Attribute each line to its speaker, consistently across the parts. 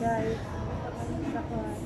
Speaker 1: guys. Sa kwan.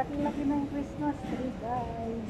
Speaker 1: Laki-laki ng Christmas tree, guys.